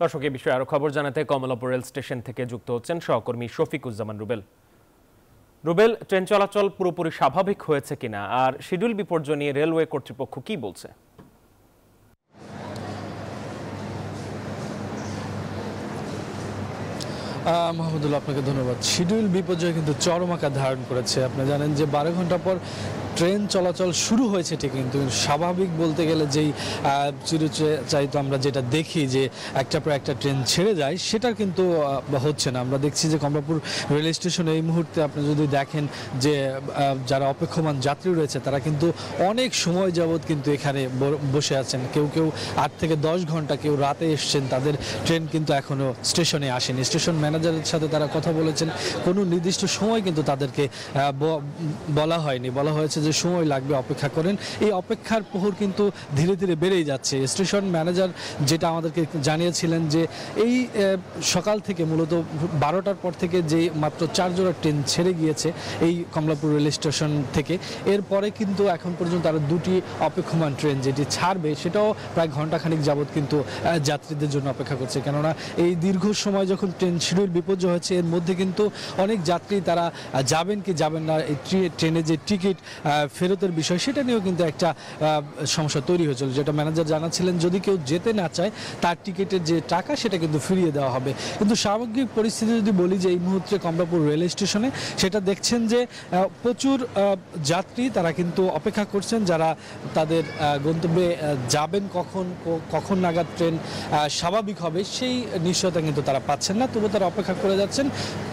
দর্শক এই বিষয়ে আরও খবর জানাতে কমলাপুর রেল স্টেশন থেকে যুক্ত হচ্ছেন সহকর্মী শফিকুজ্জামান রুবেল। রুবেল, ট্রেন চলাচল পুরোপুরি স্বাভাবিক হয়েছে কিনা? আর শিডিউল বিপর্যয় নিয়ে রেলওয়ে কর্তৃপক্ষ কি বলছে? মাহমুদুল্লাহ আপনাকে ধন্যবাদ। শিডিউল বিপর্যয় কিন্তু চরম আকার ধারণ করেছে। আপনি জানেন যে বারো ঘণ্টা পর ট্রেন চলাচল শুরু হয়েছে ঠিক কিন্তু স্বাভাবিক বলতে গেলে যেই আহ, চিরচারিত আমরা যেটা দেখি যে একটা পর একটা ট্রেন ছেড়ে যায় সেটা কিন্তু হচ্ছে না। আমরা দেখছি যে কমলাপুর রেল স্টেশনে এই মুহূর্তে আপনি যদি দেখেন যে যারা অপেক্ষমান যাত্রী রয়েছে তারা কিন্তু অনেক সময় যাবৎ কিন্তু এখানে বসে আছেন। কেউ কেউ আট থেকে দশ ঘণ্টা কেউ রাতে এসছেন তাদের ট্রেন কিন্তু এখনও স্টেশনে আসেনি। স্টেশন ম্যানেজারের সাথে তারা কথা বলেছেন। কোনো নির্দিষ্ট সময় কিন্তু তাদেরকে বলা হয়নি। বলা হয়েছে যে সময় লাগবে, অপেক্ষা করেন। এই অপেক্ষার প্রহর কিন্তু ধীরে ধীরে বেড়েই যাচ্ছে। স্টেশন ম্যানেজার যেটা আমাদেরকে জানিয়েছিলেন যে এই সকাল থেকে মূলত বারোটার পর থেকে যে মাত্র চার জোড়া ট্রেন ছেড়ে গিয়েছে এই কমলাপুর রেল স্টেশন থেকে, এরপরে কিন্তু এখন পর্যন্ত আরও দুটি অপেক্ষমান ট্রেন যেটি ছাড়বে, সেটাও প্রায় ঘন্টাখানিক যাবৎ কিন্তু যাত্রীদের জন্য অপেক্ষা করছে। কেননা এই দীর্ঘ সময় যখন ট্রেন শিডিউল বিপর্যয় হচ্ছে এর মধ্যে কিন্তু অনেক যাত্রী তারা যাবেন কি যাবেন না, এই ট্রে- ট্রেনের যে টিকিট ফেরতের বিষয়, সেটা নিয়েও কিন্তু একটা সমস্যা তৈরি হয়েছিল। যেটা ম্যানেজার জানাচ্ছিলেন, যদি কেউ যেতে না চায়, তার টিকিটের যে টাকা, সেটা কিন্তু ফিরিয়ে দেওয়া হবে। কিন্তু সামগ্রিক পরিস্থিতি যদি বলি যে, এই মুহূর্তে কমলাপুর রেল স্টেশনে, সেটা দেখছেন যে প্রচুর যাত্রী তারা কিন্তু অপেক্ষা করছেন, যারা তাদের গন্তব্যে যাবেন কখন কখন নাগাদ ট্রেন স্বাভাবিক হবে, সেই নিশ্চয়তা কিন্তু তারা পাচ্ছেন না। তবু তারা অপেক্ষা করে যাচ্ছেন।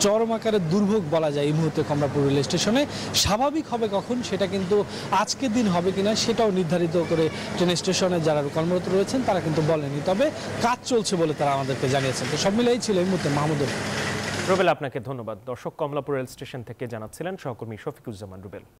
চরম আকারে দুর্ভোগ বলা যায় এই মুহূর্তে কমলাপুর রেল স্টেশনে। স্বাভাবিক হবে কখন? সেটা কিন্তু আজকের দিন হবে কিনা সেটাও নির্ধারিত করে ট্রেন স্টেশনে যারা কর্মরত রয়েছেন, তারা কিন্তু বলেনি। তবে কাজ চলছে বলে তারা আমাদেরকে জানিয়েছেন। তো সব মিলেই ছিল এই মুহূর্তে মাহমুদুল রুবেল, আপনাকে ধন্যবাদ। দর্শক, কমলাপুর রেল স্টেশন থেকে জানাচ্ছিলেন সহকর্মী শফিকুজ্জামান রুবেল।